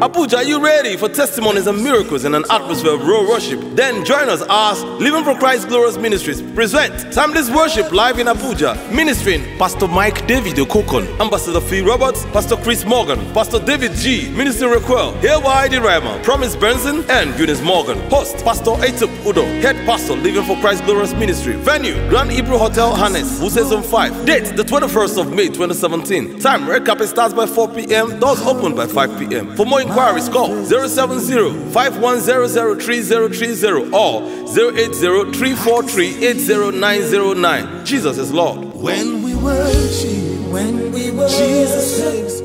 Abuja, are you ready for testimonies and miracles in an atmosphere of raw worship? Then join us as Living for Christ Glorious Ministries present Timeless Worship live in Abuja, ministering Pastor Mike David Okokon, Ambassador Phil Roberts, Pastor Chris Morgan, Pastor David G, Minister Raquel, Haywhy the Rhymer, Promise Benson, and Eunice Morgan. Host Pastor Etup Udo, Head Pastor Living for Christ Glorious Ministry. Venue Grand Ibro Hotel Annex, Wuse Zone 5. Date the 21st of May 2017. Time Red Carpet starts by 4 p.m. Doors open by 5 p.m. For more inquiries, call 070-5100-3030 or 080-343-80909. Jesus is Lord. When we worship, when we worship, Jesus saves.